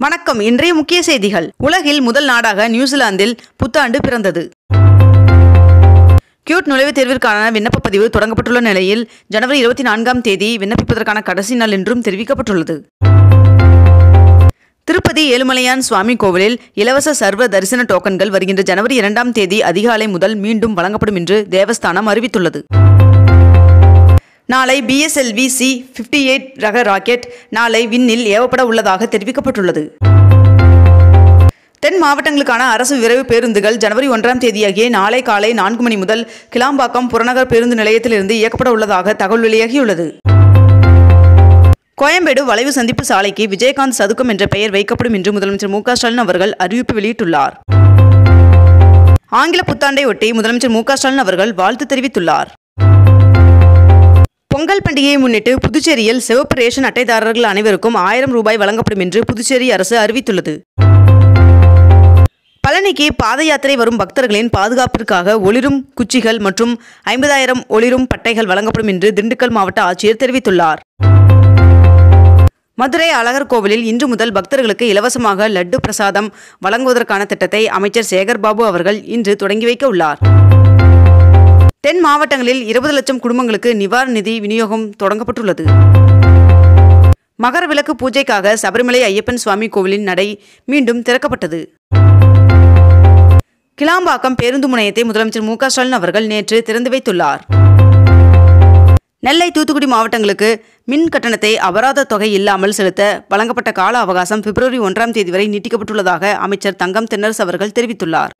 வணக்கம். இன்றைய முக்கிய செய்திகள். உலகில் முதல் நாடாக நியூசிலாந்தில் புத்தாண்டு பிறந்தது. கியூட் நுழைவுத் தேர்விற்கான விண்ணப்ப பதிவு தொடங்கப்பட்டுள்ள நிலையில் ஜனவரி இருபத்தி நான்காம் தேதி விண்ணப்பிப்பதற்கான கடைசி நாள் என்றும் தெரிவிக்கப்பட்டுள்ளது. திருப்பதி ஏழுமலையான் சுவாமி கோவிலில் இலவச சர்வ தரிசன டோக்கன்கள் வருகின்ற ஜனவரி இரண்டாம் தேதி அதிகாலை முதல் மீண்டும் வழங்கப்படும் என்று தேவஸ்தானம் அறிவித்துள்ளது. நாளை பிஎஸ்எல்வி சி ஃபிஃப்டி எயிட் ரக ராக்கெட் நாளை விண்ணில் ஏவப்பட உள்ளதாக தெரிவிக்கப்பட்டுள்ளது. தென் மாவட்டங்களுக்கான அரசு விரைவு பேருந்துகள் ஜனவரி ஒன்றாம் தேதியாகிய நாளை காலை நான்கு மணி முதல் கிளாம்பாக்கம் புறநகர் பேருந்து நிலையத்திலிருந்து இயக்கப்பட உள்ளதாக தகவல் வெளியாகியுள்ளது. கோயம்பேடு வளைவு சந்திப்பு சாலைக்கு விஜயகாந்த் சதுக்கம் என்ற பெயர் வைக்கப்படும் என்று முதலமைச்சர் மு க ஸ்டாலின் அவர்கள் அறிவிப்பு வெளியிட்டுள்ளார். ஆங்கில புத்தாண்டை ஒட்டி முதலமைச்சர் மு க ஸ்டாலின் அவர்கள் வாழ்த்து தெரிவித்துள்ளார். பொங்கல் பண்டிகையை முன்னிட்டு புதுச்சேரியில் சிவப்பு ரேஷன் அட்டைதாரர்கள் அனைவருக்கும் ஆயிரம் ரூபாய் வழங்கப்படும் என்று புதுச்சேரி அரசு அறிவித்துள்ளது. பழனிக்கு பாத யாத்திரை வரும் பக்தர்களின் பாதுகாப்பிற்காக ஒளிரும் குச்சிகள் மற்றும் ஐம்பதாயிரம் ஒளிரும் பட்டைகள் வழங்கப்படும் என்று திண்டுக்கல் மாவட்ட ஆட்சியர் தெரிவித்துள்ளார். மதுரை அழகர் கோவிலில் இன்று முதல் பக்தர்களுக்கு இலவசமாக லட்டு பிரசாதம் வழங்குவதற்கான திட்டத்தை அமைச்சர் சேகர்பாபு அவர்கள் இன்று தொடங்கி வைக்க உள்ளார். தென் மாவட்டங்களில் இருபது லட்சம் குடும்பங்களுக்கு நிவாரண நிதி விநியோகம் தொடங்கப்பட்டுள்ளது. மகர விளக்கு பூஜைக்காக சபரிமலை ஐயப்பன் சுவாமி கோவிலின் நடை மீண்டும் திறக்கப்பட்டது. கிளாம்பாக்கம் பேருந்து முனையத்தை முதலமைச்சர் மு ஸ்டாலின் அவர்கள் நேற்று திறந்து வைத்துள்ளார். நெல்லை தூத்துக்குடி மாவட்டங்களுக்கு மின் கட்டணத்தை அபராத தொகை இல்லாமல் செலுத்த வழங்கப்பட்ட கால அவகாசம் பிப்ரவரி ஒன்றாம் தேதி வரை நீட்டிக்கப்பட்டுள்ளதாக அமைச்சர் தங்கம் தென்னரசு அவர்கள் தெரிவித்துள்ளார்.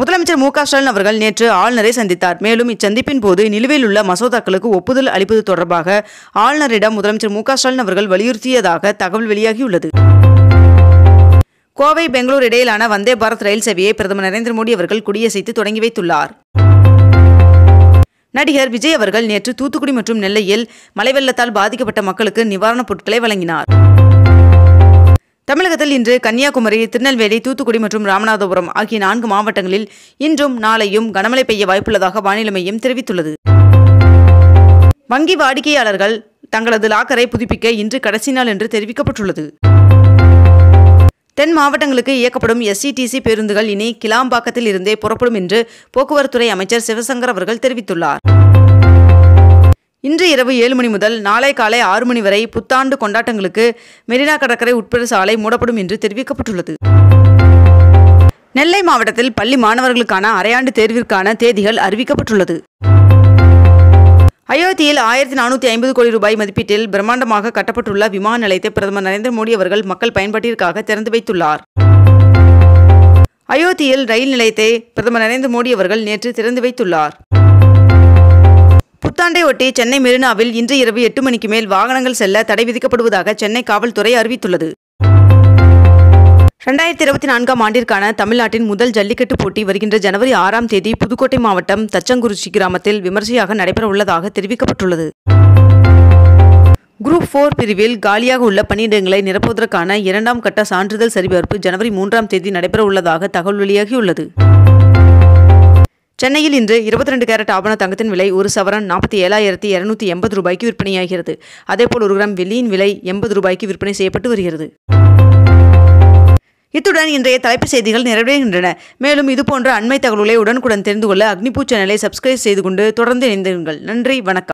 முதலமைச்சர் மு க ஸ்டாலின் அவர்கள் நேற்று ஆளுநரை சந்தித்தார். மேலும் இச்சந்திப்பின் போது நிலுவையில் உள்ள மசோதாக்களுக்கு ஒப்புதல் அளிப்பது தொடர்பாக ஆளுநரிடம் முதலமைச்சர் மு க ஸ்டாலின் அவர்கள் வலியுறுத்தியதாக தகவல் வெளியாகியுள்ளது. கோவை பெங்களூர் இடையிலான வந்தே பாரத் ரயில் சேவையை பிரதமர் நரேந்திர மோடி அவர்கள் கொடியசைத்து தொடங்கி வைத்துள்ளார். நடிகர் விஜய் அவர்கள் நேற்று தூத்துக்குடி மற்றும் நெல்லையில் மழை வெள்ளத்தால் பாதிக்கப்பட்ட மக்களுக்கு நிவாரணப் பொருட்களை வழங்கினார். தமிழகத்தில் இன்று கன்னியாகுமரி திருநெல்வேலி தூத்துக்குடி மற்றும் ராமநாதபுரம் ஆகிய நான்கு மாவட்டங்களில் இன்றும் நாளையும் கனமழை பெய்ய வாய்ப்புள்ளதாக வானிலை மையம் தெரிவித்துள்ளது. வங்கி வாடிக்கையாளர்கள் தங்களது லாக்கரை புதுப்பிக்க இன்று கடைசி நாள் என்று தெரிவிக்கப்பட்டுள்ளது. தென் மாவட்டங்களுக்கு இயக்கப்படும் எஸ்சிடிசி பேருந்துகள் இனி கிளாம்பாக்கத்தில் இருந்தே புறப்படும் என்று போக்குவரத்துறை அமைச்சர் சிவசங்கர் அவர்கள் தெரிவித்துள்ளார். இன்று இரவு ஏழு மணி முதல் நாளை காலை ஆறு மணி வரை புத்தாண்டு கொண்டாட்டங்களுக்கு மெரினா கடற்கரை உட்பட சாலை மூடப்படும் என்று தெரிவிக்கப்பட்டுள்ளது. நெல்லை மாவட்டத்தில் பள்ளி மாணவர்களுக்கான அரையாண்டு தேர்விற்கான தேதிகள் அறிவிக்கப்பட்டுள்ளது. அயோத்தியில் ஆயிரத்தி நானூற்றி ஐம்பது கோடி ரூபாய் மதிப்பீட்டில் பிரம்மாண்டமாக கட்டப்பட்டுள்ள விமான நிலையத்தை பிரதமர் நரேந்திர மோடி அவர்கள் மக்கள் பயன்பாட்டிற்காக திறந்து வைத்துள்ளார். அயோத்தியில் ரயில் நிலையத்தை பிரதமர் நரேந்திர மோடி அவர்கள் நேற்று திறந்து வைத்துள்ளார். புத்தாண்டை ஒட்டி சென்னை மெரினாவில் இன்று இரவு எட்டு மணிக்கு மேல் வாகனங்கள் செல்ல தடை விதிக்கப்படுவதாக சென்னை காவல்துறை அறிவித்துள்ளது. ரெண்டாயிரத்தி இருபத்தி நான்காம் ஆண்டிற்கான தமிழ்நாட்டின் முதல் ஜல்லிக்கட்டு போட்டி வருகின்ற ஜனவரி ஆறாம் தேதி புதுக்கோட்டை மாவட்டம் தச்சங்குறிச்சி கிராமத்தில் விமர்சையாக நடைபெற உள்ளதாக தெரிவிக்கப்பட்டுள்ளது. குரூப் ஃபோர் பிரிவில் காலியாக உள்ள பணியிடங்களை நிரப்புவதற்கான இரண்டாம் கட்ட சான்றிதழ் சரிபார்ப்பு ஜனவரி மூன்றாம் தேதி நடைபெற உள்ளதாக தகவல் வெளியாகியுள்ளது. சென்னையில் இன்று இருபத்தி ரெண்டு கேரட் ஆபண தங்கத்தின் விலை ஒரு சவரன் நாற்பத்தி ஏழாயிரத்தி இரநூத்தி எண்பது ரூபாய்க்கு விற்பனையாகிறது. அதேபோல் ஒரு கிராம் வெள்ளியின் விலை எண்பது ரூபாய்க்கு விற்பனை செய்யப்பட்டு வருகிறது. இத்துடன் இன்றைய தலைப்புச் செய்திகள் நிறைவடைகின்றன. மேலும் இதுபோன்ற அண்மை தகவல்களை உடனுக்குடன் தெரிந்து கொள்ள அக்னிபூ சேனலை சப்ஸ்கிரைப் செய்து கொண்டு தொடர்ந்து இணைந்திருங்கள். நன்றி வணக்கம்.